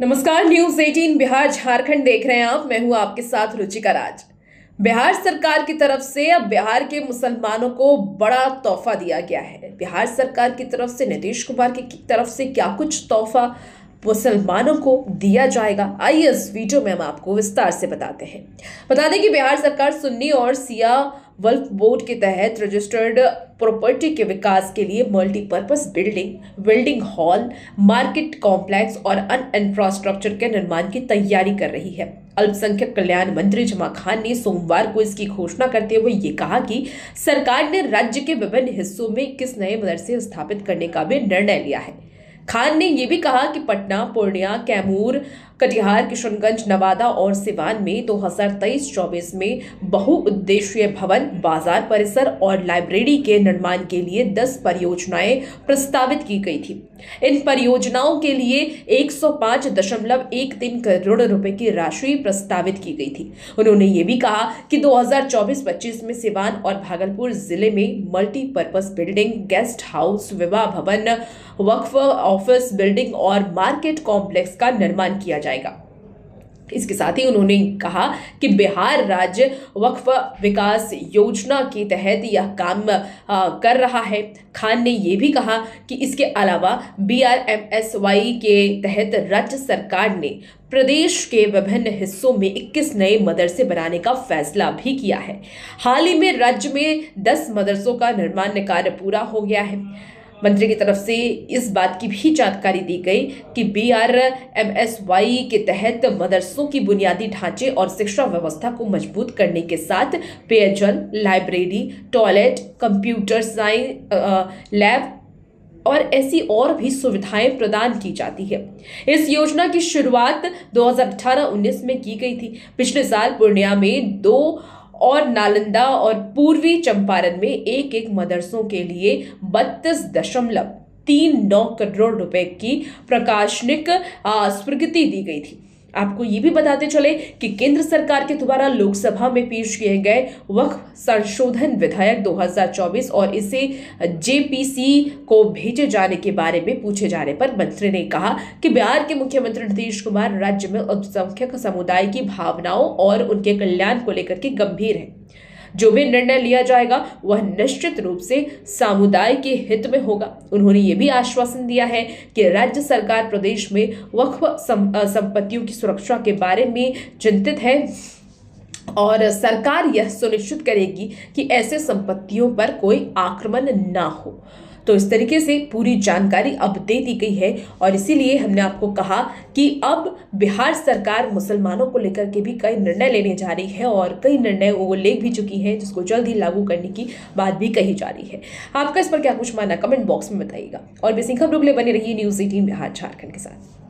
नमस्कार न्यूज़ 18 बिहार झारखंड देख रहे हैं आप। मैं हूँ आपके साथ रुचिका राज। बिहार सरकार की तरफ़ से अब बिहार के मुसलमानों को बड़ा तोहफा दिया गया है। बिहार सरकार की तरफ़ से, नीतीश कुमार की तरफ़ से क्या कुछ तोहफा मुसलमानों को दिया जाएगा। आइए इस वीडियो में हम आपको विस्तार से बताते हैं। बता दें कि बिहार सरकार सुन्नी और सिया वल्फ बोर्ड के तहत रजिस्टर्ड प्रॉपर्टी के विकास के लिए multipurpose building building hall market complex और अन्य इंफ्रास्ट्रक्चर के निर्माण की तैयारी कर रही है। अल्पसंख्यक कल्याण मंत्री जमा खान ने सोमवार को इसकी घोषणा करते हुए ये कहा कि सरकार ने राज्य के विभिन्न हिस्सों में किस नए मदरसे स्थापित करने का भी निर्णय लिया है। खान ने यह भी कहा कि पटना पूर्णिया कैमूर कटिहार, किशनगंज, नवादा और सिवान में 2023-24 में बहुउद्देशीय भवन, बाज़ार परिसर और लाइब्रेरी के निर्माण के लिए 10 परियोजनाएँ प्रस्तावित की गई थी। इन परियोजनाओं के लिए 105.13 करोड़ रुपए की राशि प्रस्तावित की गई थी। उन्होंने ये भी कहा कि 2024-25 में सिवान और भागलपुर ज़िले में मल्टीपर्पज बिल्डिंग, गेस्ट हाउस, विवाह भवन, वक्फ ऑफ़िस बिल्डिंग और मार्केट कॉम्प्लेक्स का निर्माण किया जाएगा। इसके साथ ही उन्होंने कहा कि बिहार राज्य वक्फ विकास योजना के तहत यह काम कर रहा है। खान ने यह भी कहा कि इसके अलावा B R M S Y के तहत राज्य सरकार ने प्रदेश के विभिन्न हिस्सों में 21 नए मदरसे बनाने का फैसला भी किया है। हाल ही में राज्य में 10 मदरसों का निर्माण कार्य पूरा हो गया है। मंत्री की तरफ़ से इस बात की भी जानकारी दी गई कि B R M S Y के तहत मदरसों की बुनियादी ढांचे और शिक्षा व्यवस्था को मज़बूत करने के साथ पेयजल, library, toilet, computer science lab और ऐसी और भी सुविधाएँ प्रदान की जाती है। इस योजना की शुरुआत 2018-19 में की गई थी। पिछले साल पूर्णिया में दो और नालंदा और पूर्वी चंपारण में एक एक मदरसों के लिए बत्तीस दशमलव तीन नौ करोड़ रुपए की प्रकाशनिक स्वीकृति दी गई थी। आपको ये भी बताते चले कि केंद्र सरकार के द्वारा लोकसभा में पेश किए गए वक्फ संशोधन विधायक 2024 और इसे जेपीसी को भेजे जाने के बारे में पूछे जाने पर मंत्री ने कहा कि बिहार के मुख्यमंत्री नीतीश कुमार राज्य में अल्पसंख्यक समुदाय की भावनाओं और उनके कल्याण को लेकर के गंभीर है। जो भी निर्णय लिया जाएगा, वह निश्चित रूप से समुदाय के हित में होगा। उन्होंने ये भी आश्वासन दिया है कि राज्य सरकार प्रदेश में वक्फ संपत्तियों की सुरक्षा के बारे में चिंतित है और सरकार यह सुनिश्चित करेगी कि ऐसे संपत्तियों पर कोई आक्रमण ना हो। तो इस तरीके से पूरी जानकारी अब दे दी गई है और इसीलिए हमने आपको कहा कि अब बिहार सरकार मुसलमानों को लेकर के भी कई निर्णय लेने जा रही है और कई निर्णय वो ले भी चुकी है, जिसको जल्द ही लागू करने की बात भी कही जा रही है। आपका इस पर क्या कुछ मानना कमेंट बॉक्स में बताइएगा। और बेसिंग खबरों के लिए बनी रही न्यूज़ एटीन बिहार झारखंड के साथ।